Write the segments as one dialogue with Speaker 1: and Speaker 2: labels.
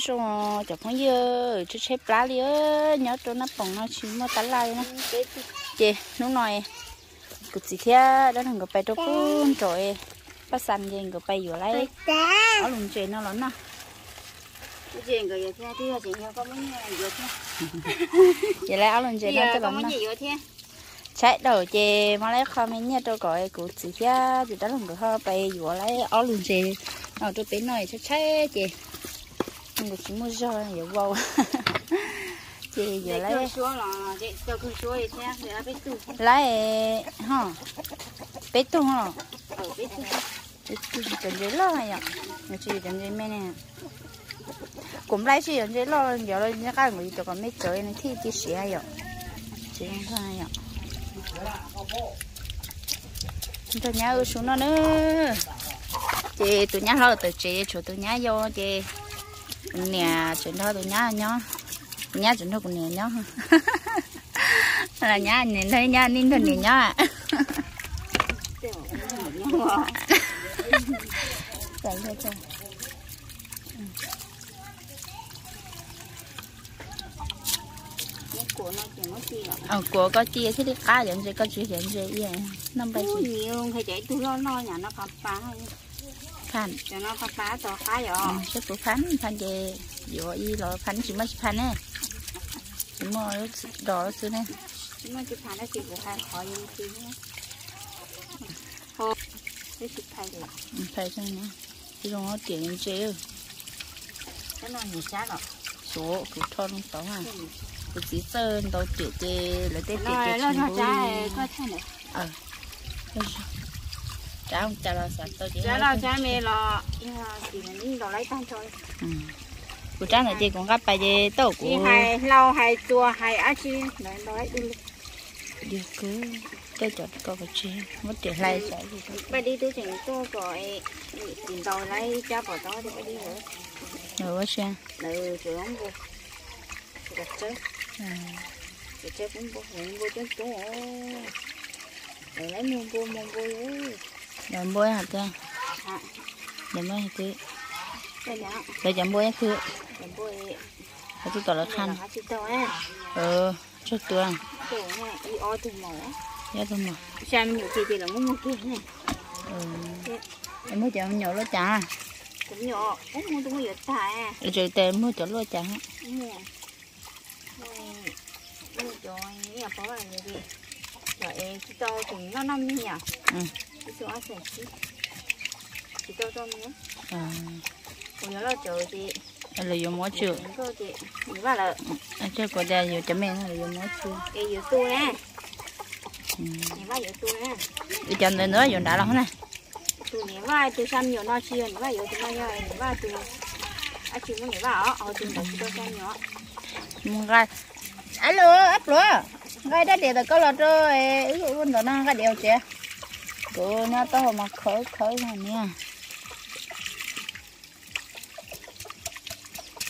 Speaker 1: xong chọc không dơ chứ xếp lá đi nhớ cho nó bỏng nó chỉ mà tán lại nó chị nó nói cụt gì thế đó là người bay đâu cũng rồi bắt săn gì người bay vừa lấy. Ở lùng chị nó lớn
Speaker 2: cái chuyện người yêu thế thì chị nhau có mấy người yêu thế
Speaker 1: vậy là áo lùng chị nó cho
Speaker 2: người yêu thế
Speaker 1: chạy đầu chị mà lấy không mấy nhớ tôi gọi gì thế thì đó là người họ bay vừa lấy áo lùng chị nó tôi bên này chắc chắc chị người chỉ mua cho nhiều vô chị
Speaker 2: để
Speaker 1: lấy
Speaker 2: là tu.
Speaker 1: Lấy ha bé tung ha
Speaker 2: ở biết tu.
Speaker 1: Bé tung chân dưới lo hay ạ. Nhà chị chân dưới bên này cũng lấy chị chân dưới lo giờ lên nhà cái người tụi con mấy chơi này thì chị xỉa hay ạ. Chị không hay ạ. Tụi nhà ở xuống nó nữa. Chị tụi nhà lo từ chị chỗ tụi nhà vô chị nè chuyện đó tụi nhà nhá. Nhà chuyện đó cũng nè nhá. Là nhà nhìn thấy nhà nín thôi nè nhá. Chạy chạy chạy. Ờ của có chia thì đi cá đến rồi có chuyện đến rồi vậy năm bảy
Speaker 2: nhiều hay chạy tu lo lo nhà nó phá phá
Speaker 1: phan
Speaker 2: cho nó phá phá cho phá rồi
Speaker 1: ờ sẽ của phan phan về vừa y rồi phan chỉ mới phan nè. Chỉ mua đó xưa nè.
Speaker 2: Nhưng mà chỉ phá nó chỉ của hai khó như thế nhé. Hồ cái chỉ thay được.
Speaker 1: Ừ, phải cho nè. Chứ không có tiền đến chơi
Speaker 2: cái nó nhiều giá rồi
Speaker 1: số của thôn sáu à của chỉ sơn đâu tiền chơi lấy tiền tiền
Speaker 2: nó
Speaker 1: tiền
Speaker 2: nó
Speaker 1: trả không trả là sao tôi chỉ
Speaker 2: giá là giá mẹ mà chỉ là những đồ lấy tan thôi.
Speaker 1: Ừ. Của trang này thì cũng gặp bài tàu
Speaker 2: chỉ
Speaker 1: của
Speaker 2: hai lau hai tua hai á chi. Lấy đồ lấy đi
Speaker 1: điều cứ tôi chọn có cái chi mất tiền lại sẽ gì thôi
Speaker 2: bây đi tôi chỉnh tôi gọi tiền đồ lấy giá bỏ đó thì đi nữa
Speaker 1: rồi quá xem
Speaker 2: từ từ ông vô. Chết
Speaker 1: ừ.
Speaker 2: gạch chết cũng vô cũng vô chết chỗ lấy mua vô mua vô ấy
Speaker 1: rồi bôi hạt ra
Speaker 2: à
Speaker 1: để mới cái
Speaker 2: cái đó
Speaker 1: để bôi cứ
Speaker 2: cái vô ấy
Speaker 1: để tôi tỏ là khăn
Speaker 2: khăn tao ấy
Speaker 1: ờ chút tuần
Speaker 2: chỗ dạ, này đi ô thùng mỏ
Speaker 1: giá mình mà
Speaker 2: xem thì là muốn mua kia hả,
Speaker 1: ừ. Em mới chọn nhỏ lo chả.
Speaker 2: Cũng nhỏ cũng mua tôi mua giờ thải
Speaker 1: rồi chơi mua mới chọn lo chả
Speaker 2: mua mua cho nhà phó là như vậy rồi chỉ tao thì nó năm như nhỉ
Speaker 1: ừ.
Speaker 2: ừ chỉ chỉ là
Speaker 1: dùng mỗi chiều chơi có đây dùng chấm men là dùng mỗi chiều
Speaker 2: cái yếu tố nè, nè.
Speaker 1: để chọn lên nữa dùng đã lắm này
Speaker 2: Tụi nghĩ bảo từ xăm nhiều chia, nghĩ bảo yếu tố nó nhỏ, nghĩ bảo từ à chị muốn nghĩ bảo ở từ đầu từ xăm nhỏ.
Speaker 1: muốn gai alo ấp luôn gai đã để được câu là rồi dụ luôn đó nó gai đều chưa rồi nó tao mà khởi khởi rồi nha.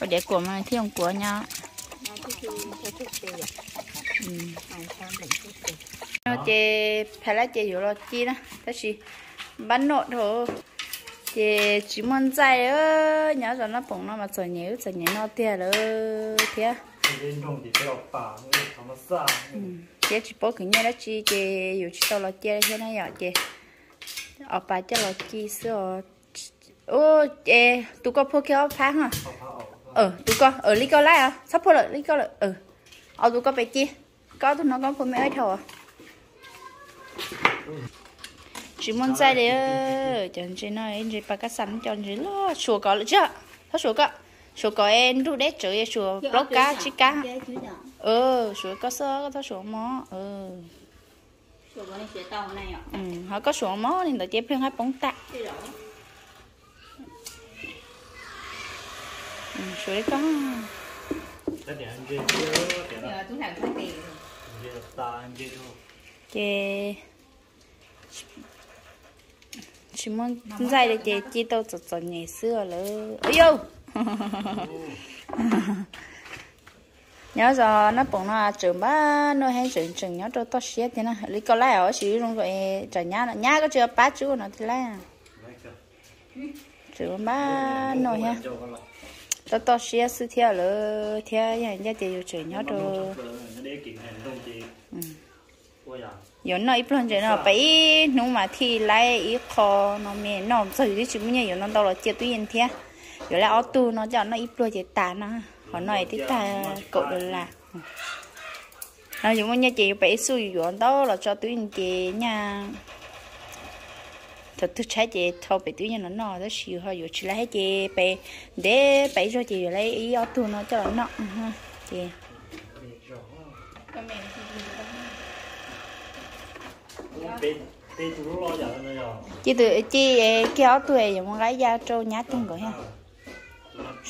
Speaker 1: Có để của mà thiếu của
Speaker 2: nha
Speaker 1: ừ. nó chè phải là chè rồi chi đó. Thế gì bánh nộ thôi chè chỉ muốn dạy ơ nhớ rồi nó bụng nó mà sợ nhớ sợ nhớ nó tiền rồi thế
Speaker 3: ừ.
Speaker 1: chè chỉ bố cái nhớ đó chi chè dù chỉ tao là chè thế này à, vậy chè ở bà cho là chi sơ ô ê tụi có phô kia phá hả?
Speaker 3: Ừ, ừ.
Speaker 1: Ờ tụi có ở lý có lại à sắp phô lợi lý có lợi ờ ở tụi có bé chi. Có tụi nó có phô mẹ ấy thầu à. Chỉ muốn sai đấy chẳng chỉ nói anh chỉ bà cá sắn chẳng chỉ lo. Sủa có lợi chưa? Nó sủa có. Sủa có em đủ đấy chơi sủa blog cá chỉ cá. Ờ sủa có sơ có sủa mỏ ờ
Speaker 2: sẽ tàu này ạ.
Speaker 1: Ừ, họ có xuống mó nên tao chép lên hai bóng tạ. Ừ, xuống đấy có. Chê. Chỉ muốn dạy để chê chê tao chọt chọt nhảy xưa lỡ. Ôi yêu. nhớ giờ nó bụng nó trường ba nó hay trường trường nhớ cho to xé thì nó lấy có lẽ ở xí luôn rồi trời nhá nó nhá có chưa ba chú nó thì
Speaker 3: lẽ
Speaker 1: trường ba nó ha tao to xé sư theo lỡ theo nhà nhà thì trường nhớ
Speaker 3: cho
Speaker 1: giờ nó ít lần chơi nó bảy nó mà thì lại ít khó nó mẹ nó sử dụng chúng mình giờ nó đâu là chết tuyên thế giờ là ở tu nó cho nó ít lần chơi tàn nó họ nói thì ta cậu được là nó dùng như chị bấy suy yếu đó là cho tuy nhiên chị nha. Thật thức trái chị thâu bị tuy nhiên nó nó đó xíu họ chỉ là hết chị bị để bấy cho chị lấy ý ô tô nó cho nó chị?
Speaker 3: Bên bên tụi nó lo giờ nó giờ
Speaker 1: chị tự chị kéo tuổi dùng gái ra trâu nhát từng rồi ha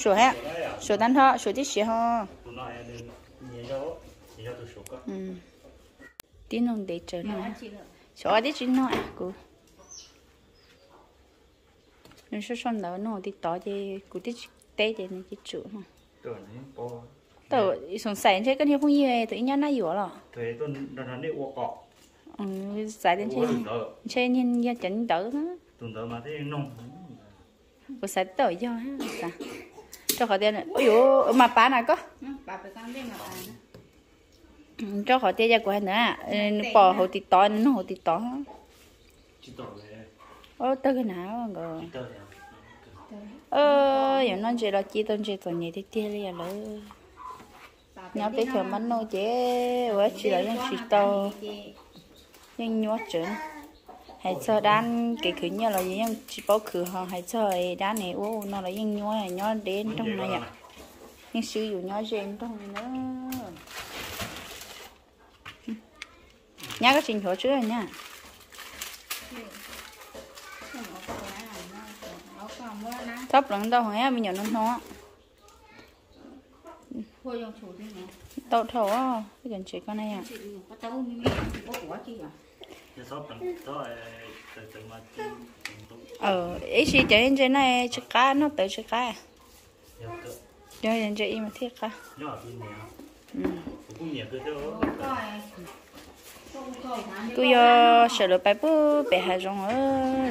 Speaker 1: sửa ha sửa tan
Speaker 3: nó nhiều nhiều cho tụi số cơ
Speaker 1: ừ. Tí nông để chờ nó sửa tí chuyện nó cô nên số son đó nó tí tỏ chị cô tí té chị nên chị chủ ha.
Speaker 3: Tụi nó bỏ
Speaker 1: tao sống sài chơi cái nhiều phong nhiêu tự nhiên nó yếu rồi
Speaker 3: thuế tôi nó nó đi uống cọ
Speaker 1: ừ sài đến chơi
Speaker 3: tớ
Speaker 1: chơi nhìn ra chỉnh nó
Speaker 3: tụi tớ mà thế nông.
Speaker 1: Cô sài tờ cho ha cho khỏi tiền ôi dồi mà bán này có.
Speaker 2: Bà bà
Speaker 1: Ừ, cho khỏi tiền ra của hai nữa à. Ừ, bỏ hồ tịt to nó hồ tịt to.
Speaker 3: Tớ
Speaker 1: ô tao cái nào rồi
Speaker 3: tớ
Speaker 1: ơ giờ nó chỉ là chỉ tôn chỉ tôn nhị thì tiền liền lỡ. Nhau tới chờ bánh nô chế với chỉ là những chỉ to. những nhót chứ hay cho đan cái thứ như là những chỉ bảo khử họ hay cho đan này? Ô nó là những nhói này nhót đến trong này ạ. Những sử dụng nhói trên trong này nữa. Nhá các trình hồ trước rồi nha. Thấp lắm đâu hả, mình nhỏ nó nó tao thầu cái gần chỉ con này à
Speaker 3: chỉ tụi
Speaker 1: ờ chị chạy trên này chỉ cá nó tự chỉ cá cho nên chị im mà thiết cá. Ừ. cứ yo sợ được bài bữa bè hà rong ở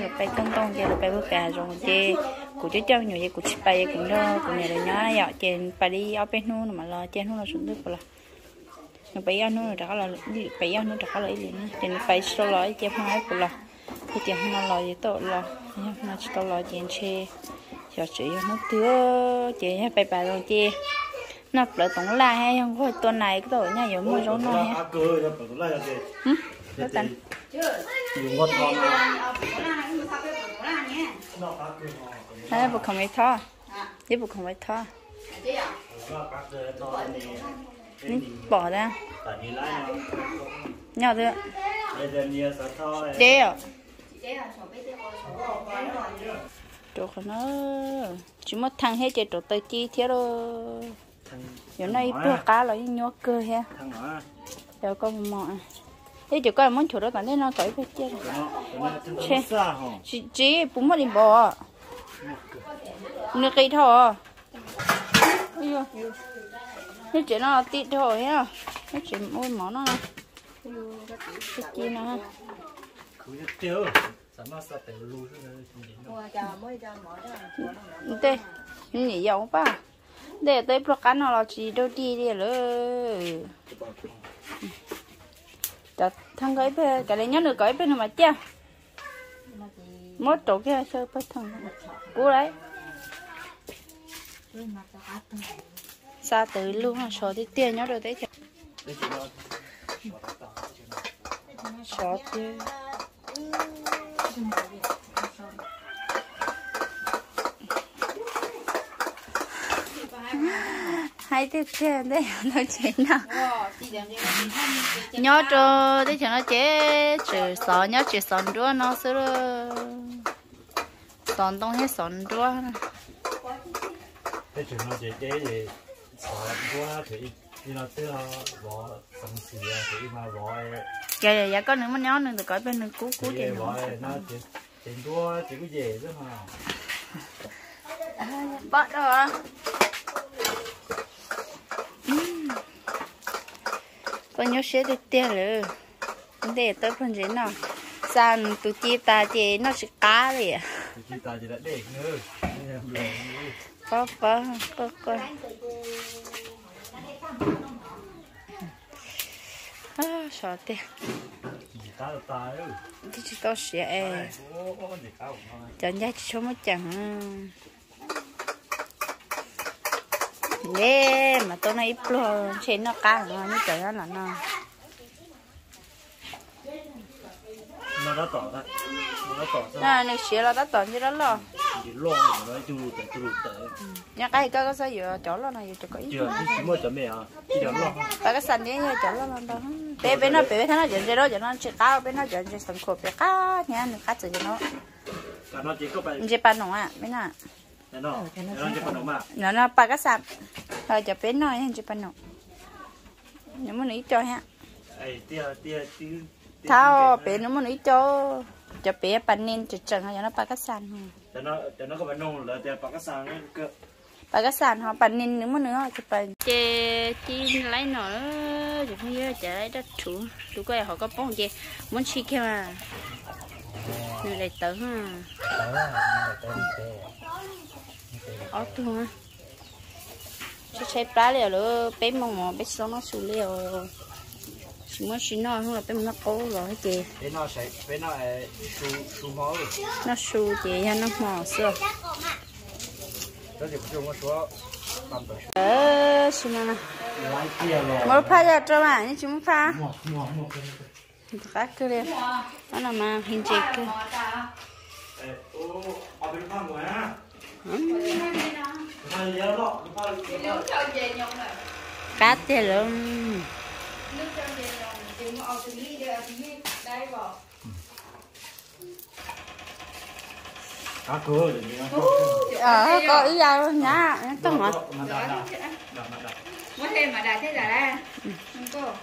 Speaker 1: được bài tông tông kia được bài bữa bè hà rong chị cụ chú cháu nhiều vậy cụ chỉ bài cũng đó cũng nhà đời nhỏ dạo trên bài đi ở bên นู้ mà lo trên นู้ là xuống nước là nhưng bây giờ nó đã là bây giờ nó đã là gì nữa trên bài sau lại trên không ai là thì tiền nó lo gì tốt lo nó tốt lo trên xe cho chị nó tứa. Chị bài bài rồi chị nó lại tổng la hay không? Có tuần này cái nhà giống mua giống nó ha nó tần.
Speaker 3: nó
Speaker 1: hay bực không phải đi bực không phải tho
Speaker 3: này
Speaker 1: bỏ ra. Nhỏ thôi đeo chỗ của nó chỉ một thằng hết chạy chỗ tới chi thế rồi giờ này bữa cá là nhớ cơ ha. Giờ con mò thế chỉ có muốn chỗ đó còn thế nó cởi phải
Speaker 3: hả?
Speaker 1: Chỉ chỉ bún mà đi bỏ nước cây thò ôi giời nó chỉ nó tít thôi ha nó chỉ mỗi món nó cái chi nó
Speaker 3: ha. Tiêu
Speaker 1: nhỉ dầu ba để tới bữa cá nó là chỉ đâu đi đi rồi. Đặt thằng cái bên cái này nhớ được cái bên mà chưa mất chỗ kia, sơ bất thằng. Cú đấy xa tới luôn hàng số thì tiền nhớ được đấy chứ số tiền hai tiếp theo đây nó chế nào. Nhớ cho đấy cho nó chế trừ sọ nhớ trừ sọ đua nó sẽ sọn đông hết sọn đua.
Speaker 3: Cái quá thì đi nó tới bỏ sắm xì à thì mà bỏ
Speaker 1: giờ giờ có nữa mà nhớ nữa được coi bên nữa cú cú tiền
Speaker 3: bỏ nó chỉ tiền đua chỉ có về chứ mà
Speaker 1: bắt rồi con nhớ sẽ được tiền rồi để tới phần gì nào. San tụi chị ta chị nó sẽ cá đi à.
Speaker 3: Thì ta chỉ đã để nữa.
Speaker 1: Có có có có à sợ
Speaker 3: ơi
Speaker 1: thì chỉ tao sẽ chẳng giá chỉ số một chẳng. Nè mà tôi nói ít luôn trên nó cá nó mới trời nó là nó
Speaker 3: nó đã tỏ ra nó đã tỏ ra
Speaker 1: nè này xía là đã tận chứ đó lo
Speaker 3: gì lo nó chú tệ chú tệ
Speaker 1: nhà cái cái cái sao giờ chỗ lo này chỗ có ít
Speaker 3: chưa chỉ mua cho mẹ à chỉ được lo
Speaker 1: ba cái sàn đấy chỗ lo lo đó bé bé nó bé nó dẫn ra đó dẫn nó chỉ cao bé nó dẫn ra sân khổ bé cá nhà nó cá chỉ nó
Speaker 3: nó chỉ
Speaker 1: chỉ bán nó à bé nó
Speaker 3: nó nó nó
Speaker 1: nó nó ba cái sàn rồi cho bé nó chỉ bán nó nếu mà ít cho ha. Thao bé nó mà ít cho. Cho bé bán nên chỉ chẳng hay nó ba cái sàn
Speaker 3: cho nó nó có bài nông là bạc cái sang
Speaker 1: ba cái sàn họ bán nên nữa mà nữa chỉ bán chê chi lấy nó chỉ không nhớ chỉ lấy đất chủ chủ cái họ có bông chê muốn chi kia mà người lại tới ha ở tu ha chỉ chơi cá liền rồi bé mong mò bé sống nó sù liền chỉ muốn xin nó không là bé nó cố rồi hết chị?
Speaker 3: Bên nó sẽ bên nó su su máu
Speaker 1: nó sù chị ha nó mò xưa
Speaker 3: đó thì cũng có số làm được
Speaker 1: ờ xin nó
Speaker 3: lái tia rồi
Speaker 1: mới pha ra cho bạn nhưng chúng pha
Speaker 3: mua mua mua
Speaker 1: khác cơ đi. Nó là mà hình chị cơ
Speaker 3: Ê, ô, ở bên pha ngoài á. Pha gì đó, pha pha
Speaker 1: cá tiền luôn
Speaker 3: cá cua rồi nhỉ?
Speaker 1: Ờ có ý ra luôn nhá tao
Speaker 3: Mà
Speaker 2: muốn thêm mà đạt thế là ra. Không có.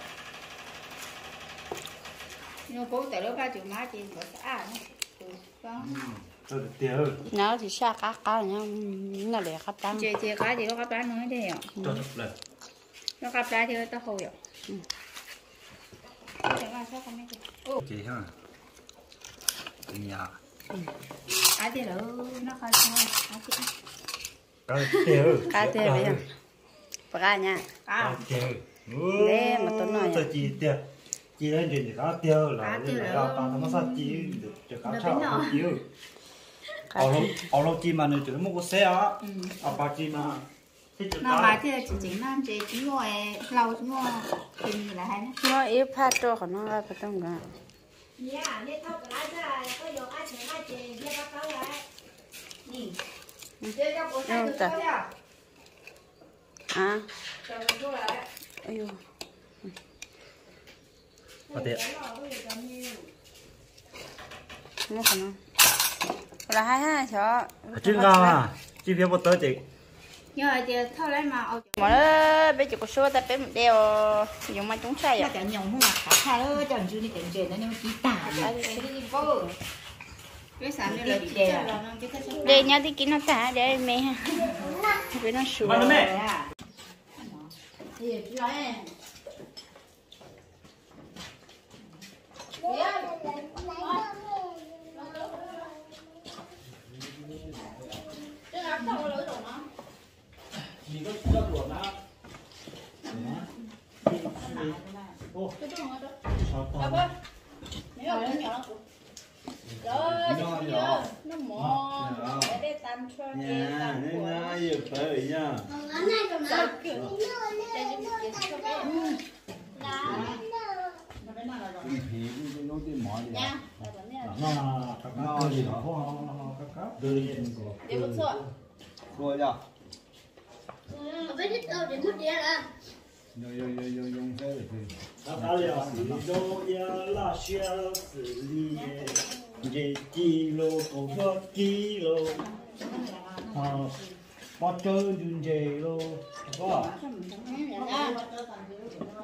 Speaker 2: Nhưng cố tự lúc ba chịu má chị phải xã nó
Speaker 3: Tôi được tiêu.
Speaker 1: nó thì xa cá cá nhá nó để cá. Trắng
Speaker 2: chị chị cá chị có cá nữa thế nhở?
Speaker 3: Tôi được lần.
Speaker 2: nó cá cá thì tao hồi được.
Speaker 3: Chị. Ha. Nhà.
Speaker 2: Á thì lỡ nó khai sao á chị
Speaker 3: Cá tiêu.
Speaker 1: cá tiền bây giờ cá nha
Speaker 3: Cá tiêu.
Speaker 1: Để mà tôi nói à.
Speaker 3: Chỉ tiêu. Chỉ lên chuyện cá tiêu là
Speaker 2: Cá tiêu
Speaker 3: là
Speaker 2: là-
Speaker 3: cá ta nó sao chỉ được cho cá
Speaker 2: Nó
Speaker 3: chảo
Speaker 2: nó.
Speaker 3: không
Speaker 1: cá
Speaker 3: Ở lâu ở lâu chỉ mà nó chỉ một cái xe á. Ở chỉ mà.
Speaker 2: Nó
Speaker 3: cá-
Speaker 2: bà thì chỉ chính là chị chỉ ngồi lâu ngồi gì là hay nó
Speaker 1: nó yếu pha cho nó ra phải trong cả
Speaker 4: Nếu không có ai ra, có vô ai thì ai chị, nếu có có lại. Nè. Chơi cho cô
Speaker 1: ta?
Speaker 4: được không?
Speaker 1: à
Speaker 4: Cho mình vô lại.
Speaker 1: ôi dồi.
Speaker 3: Ở đây.
Speaker 1: nó nó là hai hai cho
Speaker 3: Chứ ngon à. Chỉ biết một tới chị.
Speaker 2: Nhưng mà thôi lấy mà
Speaker 1: mà nó bây giờ có số ta bé một đeo dùng mà chúng sai
Speaker 4: Mà
Speaker 1: à
Speaker 4: cả nhồng không là khá khá ơi, chẳng chứ đi cảnh chuyện nó mà chỉ tả
Speaker 1: để nhau thì kín nó ta để mẹ. Ha để nó sủa
Speaker 3: Mà nó mẹ.
Speaker 4: À. Thì chứ ấy.
Speaker 3: Mình có cho đuổi nó. Ô. Sao to. Nhỏ nhỏ.
Speaker 1: nó mò
Speaker 3: Nhỏ.
Speaker 1: để để tan cho
Speaker 3: Nhà, nên là yêu tới nha.
Speaker 1: Nha
Speaker 3: Nó là cái gì đó.
Speaker 1: Để một số
Speaker 5: Rồi nhá.
Speaker 4: Với đích đâu để mất đĩa ra.
Speaker 5: Yo yo yo yo yo thế thì.
Speaker 3: Đã là sự đô ya là xe xử lý Dễ chi lô cổ cho chi lô Ờ Bắt chơi dùn dề lô Có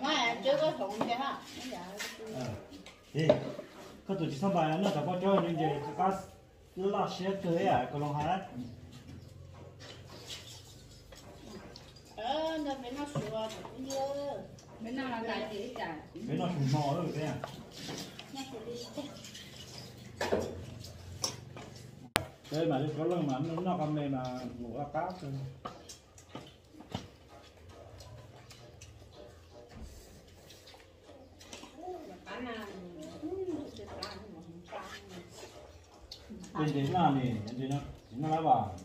Speaker 1: mà chưa có thùng chứ ha
Speaker 3: Ê Các tổ chức xong bài nó đã bắt chơi dùn dề Các là xe tới à Có lòng hả?
Speaker 1: Ờ nó bên nó sủa cũng như
Speaker 2: bên nào là tại chị trả
Speaker 3: Mấy nó thùng mò rồi thế à?
Speaker 2: Thế mà có lần mà nó nó cầm này mà ngủ ra cáp thôi. Bên đấy là này, bên đấy nó, nó nói bảo.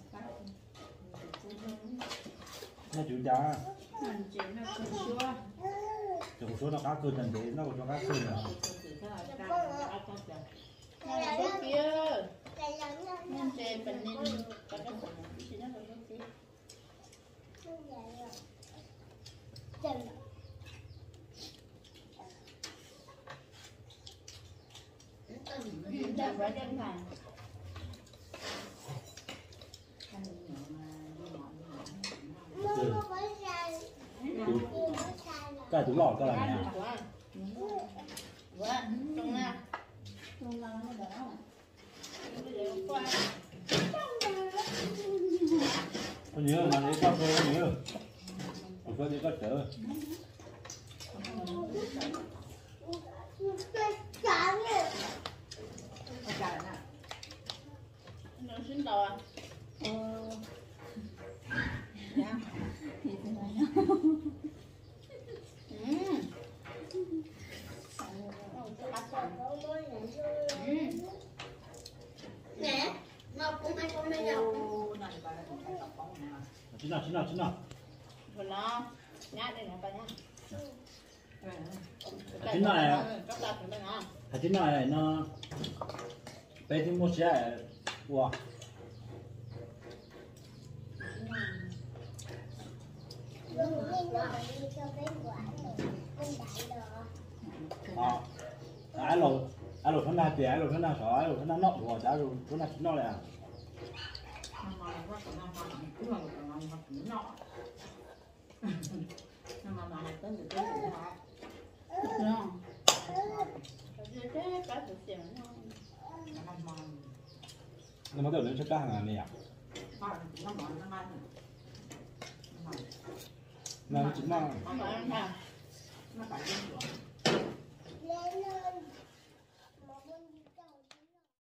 Speaker 2: Nó chủ giá. Chủ số nó cá cơn dần thế, nó còn cho cá cơn nữa. Cái tủ lọ cái này nè. Tôi nhớ là lấy cà phê tôi nhớ. Tôi có đi có chở.
Speaker 4: Nè, ngọc cũng hay con bây giờ.
Speaker 2: Chín nào, chín nào, chín nào. Chín này, à, chín này nó bé thì mua xe, wow. À, ai lột, ai lột thân nào tiền, ai lột thân nào sỏi, ai lột thân nào nọ, rồi ai lột thân nào chín nào này à. 那么都能吃干啊你呀？那那那。